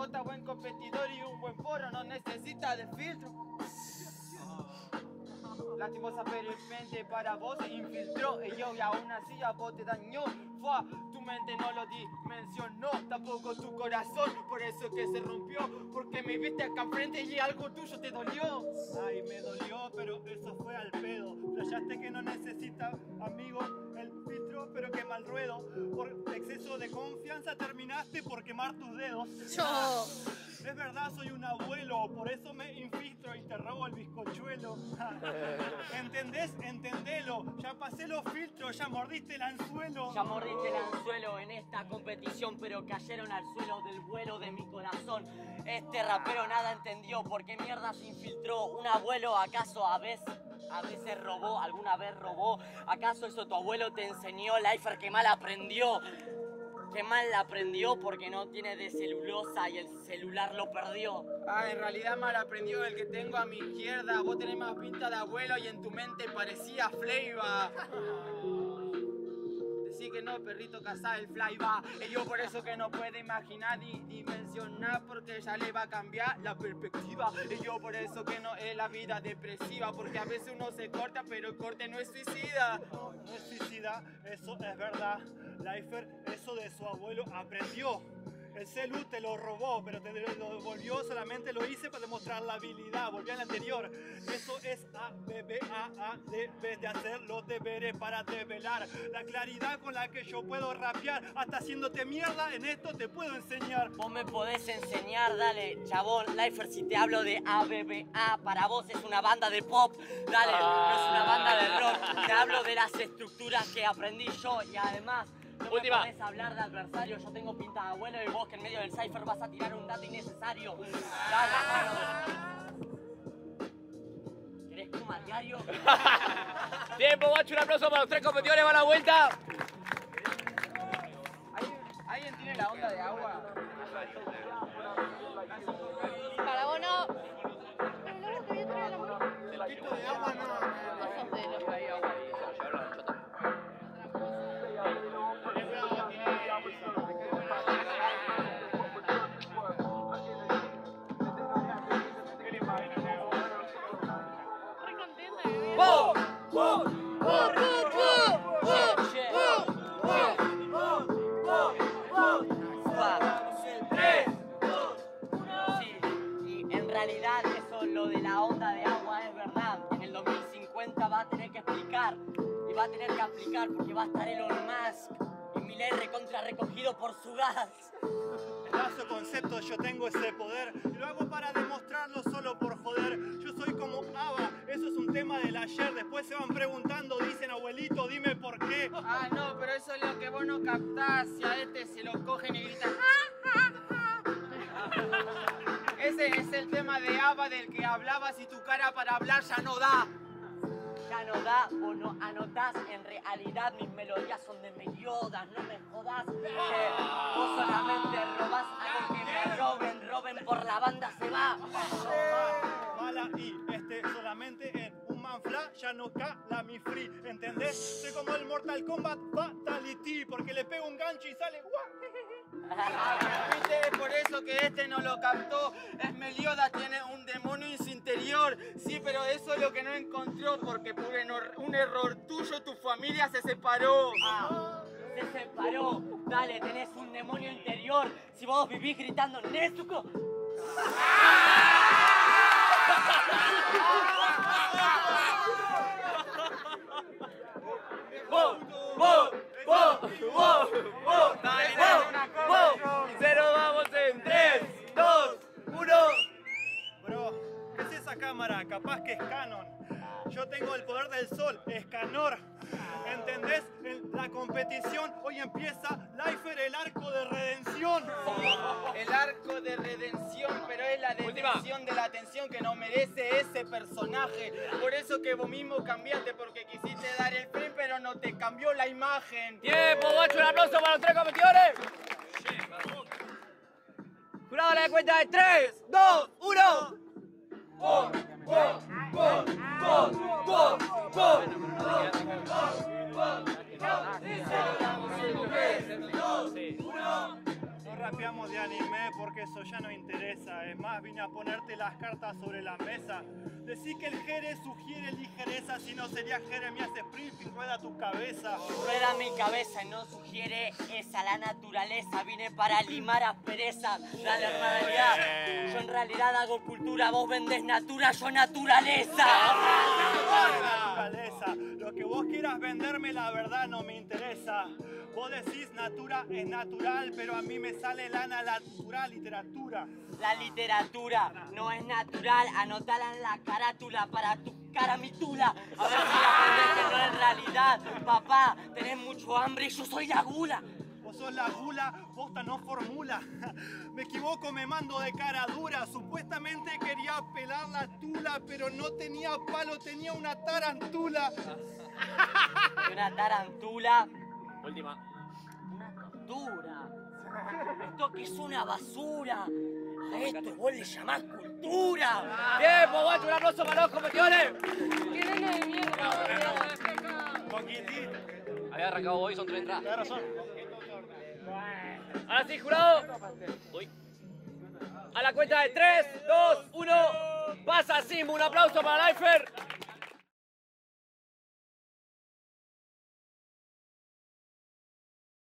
control y un buen foro no necesita de filtro. Lastimosamente para vos se infiltró y yo y aún así a vos te dañó. Fue, tu mente no lo dimensionó, tampoco tu corazón, por eso que se rompió. Porque me viste acá enfrente y algo tuyo te dolió. Ay, me dolió, pero eso fue al pedo. Flashaste que no necesita, amigo, el filtro, pero que mal ruedo. Por exceso de confianza terminaste por quemar tus dedos. Yo. Es verdad, soy un abuelo, por eso me infiltro y te robo el bizcochuelo. ¿Entendés? Entendelo. Ya pasé los filtros, ya mordiste el anzuelo. Ya mordiste el anzuelo en esta competición, pero cayeron al suelo del vuelo de mi corazón. Este rapero nada entendió, ¿por qué mierda se infiltró? ¿Un abuelo acaso a veces, a veces robó, alguna vez robó? ¿Acaso eso tu abuelo te enseñó, Lifer, que mal aprendió? Que mal aprendió porque no tiene de celulosa y el celular lo perdió. Ah, en realidad mal aprendió el que tengo a mi izquierda. Vos tenés más pinta de abuelo y en tu mente parecía Fleiva. Que no, perrito casá el fly va. Y yo por eso que no puede imaginar ni dimensionar porque ya le va a cambiar la perspectiva. Y yo por eso que no es la vida depresiva porque a veces uno se corta pero el corte no es suicida. No, no es suicida, eso es verdad. Lifer, eso de su abuelo aprendió. El celu te lo robó, pero te lo devolvió, solamente lo hice para demostrar la habilidad. Volví al anterior. Eso es A, B, B, A, A, debes de hacer los deberes para develar. La claridad con la que yo puedo rapear, hasta haciéndote mierda, en esto te puedo enseñar. Vos me podés enseñar, dale, chabón, Lifer, si te hablo de ABBA, para vos es una banda de pop, dale, no es una banda de rock, te hablo de las estructuras que aprendí yo y además no Última. me podés hablar de adversario, yo tengo pinta de abuelo y vos que en medio del cipher vas a tirar un dato innecesario. Dale, mano. ¿Querés diario? Tiempo, guacho, un aplauso para los tres competidores, va a la vuelta. Va a tener que aplicar porque va a estar Elon Musk y Milei recontra recogido por su gas. Pedazo concepto, yo tengo ese poder. Y lo hago para demostrarlo solo por joder. Yo soy como Ava, eso es un tema del ayer. Después se van preguntando, dicen abuelito, dime por qué. Ah, no, pero eso es lo que vos no captás. Si a este se lo cogen y gritan. "Ah, ah, ah". Ese es el tema de Ava del que hablabas y tu cara para hablar ya no da. Ya no da o no anotás, en realidad mis melodías son de meliodas, no me jodas. que vos solamente robás algo que me roben, roben por la banda se va. Mala y este solamente en un manfla ya no cala mi free. ¿Entendés? Soy como el Mortal Kombat Fatality. Porque le pego un gancho y sale. ¡guau! Viste, es por eso que este no lo captó. Esmelioda tiene un demonio Sí, pero eso es lo que no encontró porque por un error tuyo tu familia se separó. Ah, se separó. Dale, tenés un demonio interior. Si vos vivís gritando Nezuko. Capaz que es Canon. Yo tengo el poder del sol, Escanor. ¿Entendés? En la competición hoy empieza Lifer el arco de redención. El arco de redención, pero es la detención de la atención que no merece ese personaje. Por eso que vos mismo cambiaste, porque quisiste dar el frame, pero no te cambió la imagen. Tiempo, guacho, un aplauso para los tres competidores. Jurado, la cuenta de 3, 2, Porque eso ya no interesa. Es más, vine a ponerte las cartas sobre la mesa. Decí que el Jerez sugiere ligereza, si no sería Jeremías Springfield, rueda tu cabeza. Rueda mi cabeza y no sugiere esa la naturaleza. Vine para limar aspereza. Dale, hermanidad. Yo en realidad hago cultura, vos vendés natura, yo naturaleza. Naturaleza. Lo que vos quieras venderme, la verdad no me interesa. Vos decís natura es natural, pero a mí me sale lana natural, literatura. La literatura no es natural, anotala en la carátula para tu cara mi tula. A ver si la que no es realidad. Papá, tenés mucho hambre y yo soy la gula. Vos sos la gula, posta no formula. Me equivoco, me mando de cara dura. Supuestamente quería pelar la tula, pero no tenía palo, tenía una tarantula. Una tarantula, Última. una tortura. Esto que es una basura. A esto vos le llamás cultura. Tiempo, guacho, un aplauso para los competidores. ¡Qué nene de mierda! Poquitito, Había arrancado hoy, son tres entradas. tenés razón. Ahora sí, jurado. Uy. A la cuenta de 3, 2, 1. Pasa Simba, un aplauso para Lifer.